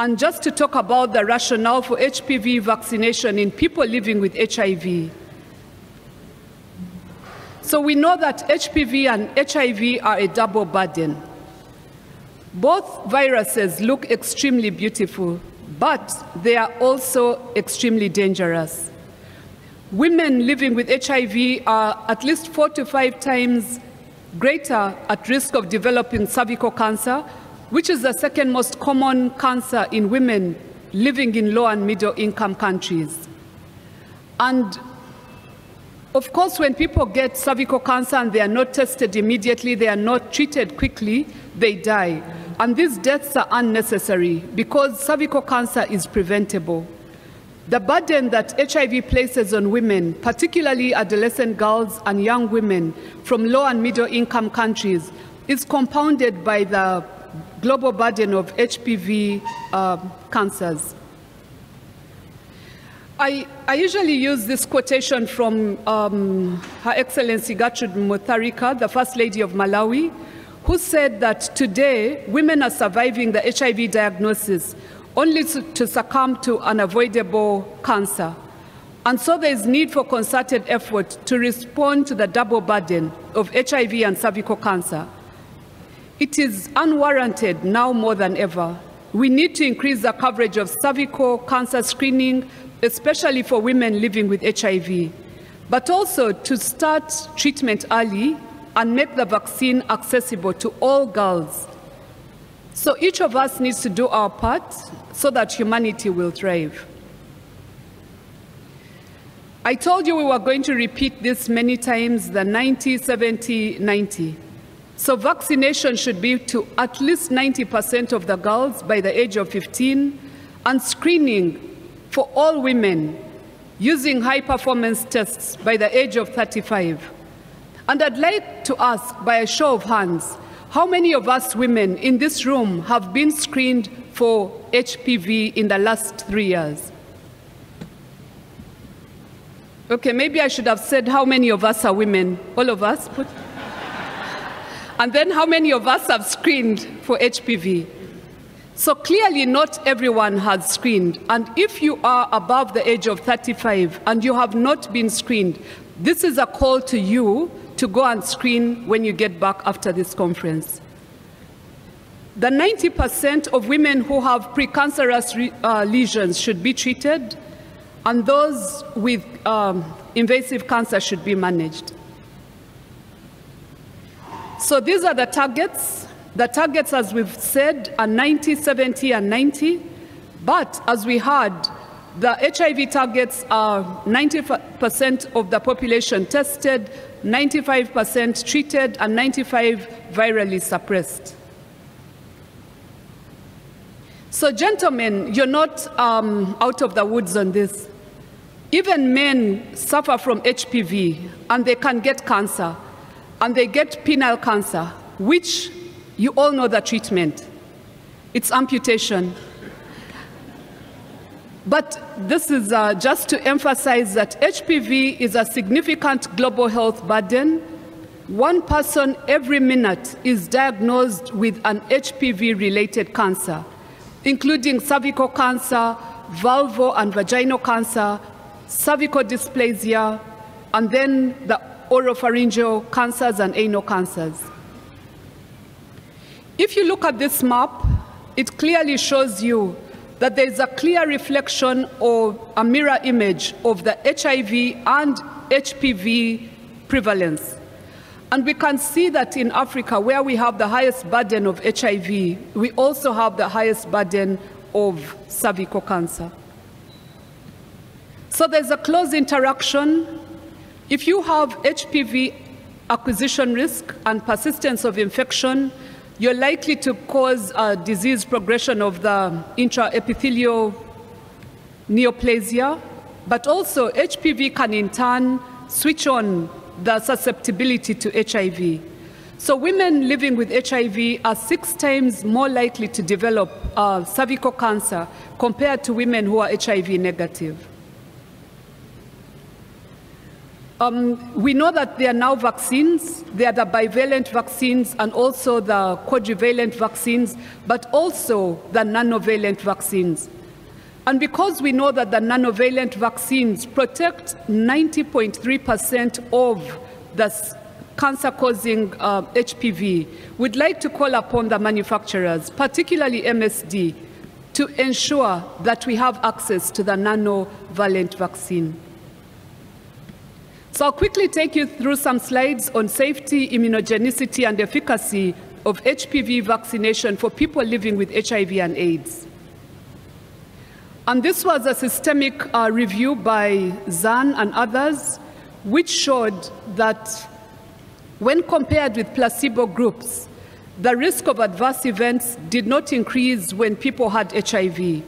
and just to talk about the rationale for HPV vaccination in people living with HIV. So we know that HPV and HIV are a double burden. Both viruses look extremely beautiful, but they are also extremely dangerous. Women living with HIV are at least four to five times greater at risk of developing cervical cancer, which is the second most common cancer in women living in low and middle income countries. And of course, when people get cervical cancer and they are not tested immediately, they are not treated quickly, they die. And these deaths are unnecessary because cervical cancer is preventable. The burden that HIV places on women, particularly adolescent girls and young women from low and middle income countries, is compounded by the global burden of HPV uh, cancers. I, I, usually use this quotation from um, Her Excellency Gertrude Mutharika, the First Lady of Malawi, who said that today women are surviving the HIV diagnosis only to, to succumb to unavoidable cancer. And so there is need for concerted effort to respond to the double burden of HIV and cervical cancer. It is unwarranted now more than ever. We need to increase the coverage of cervical cancer screening especially for women living with HIV, but also to start treatment early and make the vaccine accessible to all girls. So each of us needs to do our part so that humanity will thrive. I told you we were going to repeat this many times, the 90, 70, 90. So vaccination should be to at least 90% of the girls by the age of 15, and screening for all women using high performance tests by the age of 35. And I'd like to ask, by a show of hands, how many of us women in this room have been screened for HPV in the last three years? Okay, maybe I should have said how many of us are women. All of us? Put... and then how many of us have screened for HPV? So clearly not everyone has screened. And if you are above the age of 35 and you have not been screened, this is a call to you to go and screen when you get back after this conference. The 90% of women who have precancerous uh, lesions should be treated, and those with um, invasive cancer should be managed. So these are the targets the targets, as we've said, are 90, 70, and 90. But as we heard, the HIV targets are 90% of the population tested, 95% treated, and 95 virally suppressed. So, gentlemen, you're not um, out of the woods on this. Even men suffer from HPV and they can get cancer, and they get penile cancer, which you all know the treatment. It's amputation. But this is uh, just to emphasize that HPV is a significant global health burden. One person every minute is diagnosed with an HPV-related cancer, including cervical cancer, vulvo and vaginal cancer, cervical dysplasia, and then the oropharyngeal cancers and anal cancers. If you look at this map, it clearly shows you that there is a clear reflection or a mirror image of the HIV and HPV prevalence. And we can see that in Africa, where we have the highest burden of HIV, we also have the highest burden of cervical cancer. So there's a close interaction. If you have HPV acquisition risk and persistence of infection, you're likely to cause a disease progression of the intraepithelial neoplasia, but also HPV can in turn switch on the susceptibility to HIV. So women living with HIV are six times more likely to develop uh, cervical cancer compared to women who are HIV negative. Um, we know that there are now vaccines. There are the bivalent vaccines and also the quadrivalent vaccines, but also the nonavalent vaccines. And because we know that the nonavalent vaccines protect 90.3% of the cancer-causing uh, HPV, we'd like to call upon the manufacturers, particularly MSD, to ensure that we have access to the nonavalent vaccine. So I'll quickly take you through some slides on safety, immunogenicity, and efficacy of HPV vaccination for people living with HIV and AIDS. And this was a systemic uh, review by Zahn and others, which showed that when compared with placebo groups, the risk of adverse events did not increase when people had HIV,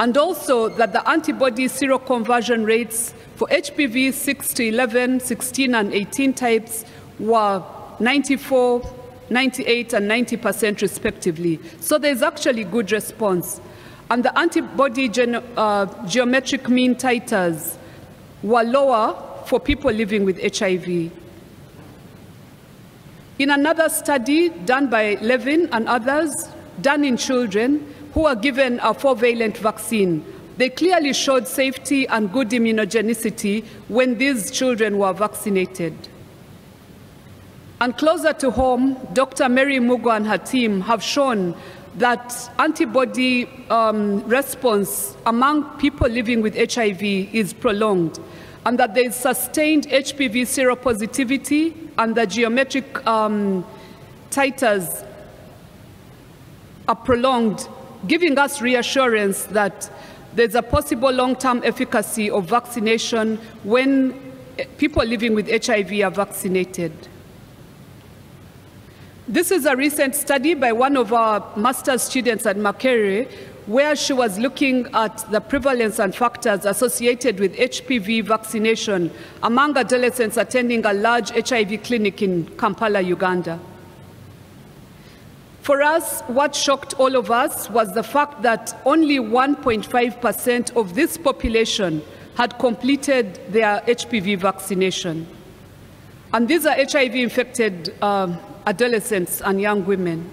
and also that the antibody seroconversion rates for HPV 6 to 11, 16, and 18 types were 94, 98, and 90% respectively. So there's actually good response. And the antibody uh, geometric mean titers were lower for people living with HIV. In another study done by Levin and others, done in children who were given a four-valent vaccine, they clearly showed safety and good immunogenicity when these children were vaccinated. And closer to home, Dr. Mary Mugo and her team have shown that antibody um, response among people living with HIV is prolonged and that there is sustained HPV seropositivity and the geometric um, titers are prolonged, giving us reassurance that there's a possible long-term efficacy of vaccination when eh, people living with HIV are vaccinated. This is a recent study by one of our master's students at Makerere, where she was looking at the prevalence and factors associated with HPV vaccination among adolescents attending a large HIV clinic in Kampala, Uganda. For us, what shocked all of us was the fact that only 1.5% of this population had completed their HPV vaccination. And these are HIV-infected uh, adolescents and young women.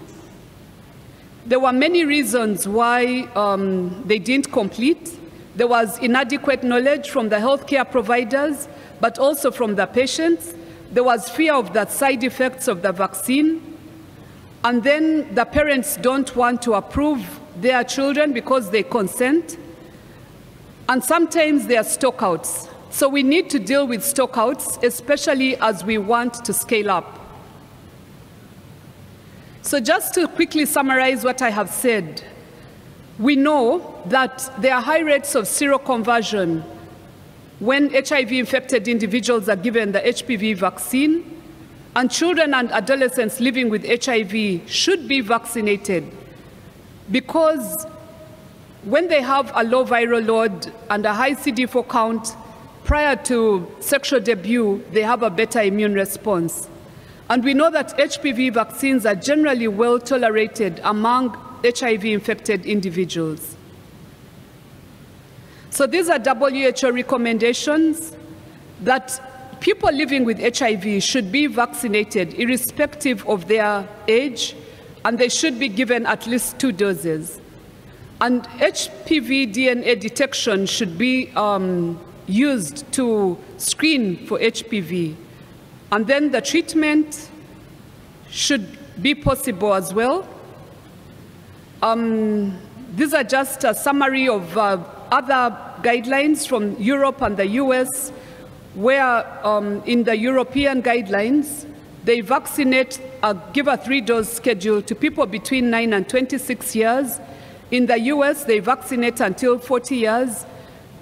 There were many reasons why um, they didn't complete. There was inadequate knowledge from the healthcare providers, but also from the patients. There was fear of the side effects of the vaccine. And then the parents don't want to approve their children because they consent. And sometimes they are stockouts. So we need to deal with stockouts, especially as we want to scale up. So just to quickly summarize what I have said, we know that there are high rates of seroconversion when HIV-infected individuals are given the HPV vaccine, and children and adolescents living with HIV should be vaccinated because when they have a low viral load and a high CD4 count prior to sexual debut, they have a better immune response. And we know that HPV vaccines are generally well tolerated among HIV-infected individuals. So these are WHO recommendations that people living with HIV should be vaccinated irrespective of their age, and they should be given at least two doses. And HPV DNA detection should be um, used to screen for HPV. And then the treatment should be possible as well. Um, these are just a summary of uh, other guidelines from Europe and the US, where um, in the European guidelines, they vaccinate, uh, give a three-dose schedule to people between 9 and 26 years. In the US, they vaccinate until 40 years.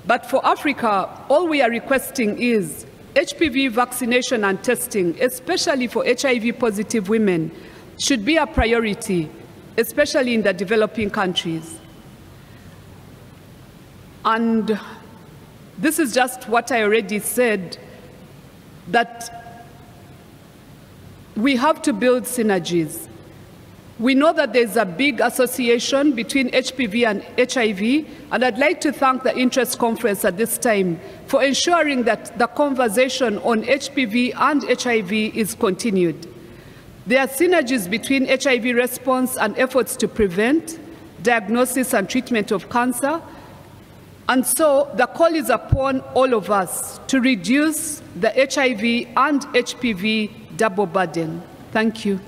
But for Africa, all we are requesting is HPV vaccination and testing, especially for HIV positive women, should be a priority, especially in the developing countries. And this is just what I already said, that we have to build synergies. We know that there's a big association between HPV and HIV, and I'd like to thank the Interest Conference at this time for ensuring that the conversation on HPV and HIV is continued. There are synergies between HIV response and efforts to prevent, diagnosis, and treatment of cancer. And so the call is upon all of us to reduce the HIV and HPV double burden. Thank you.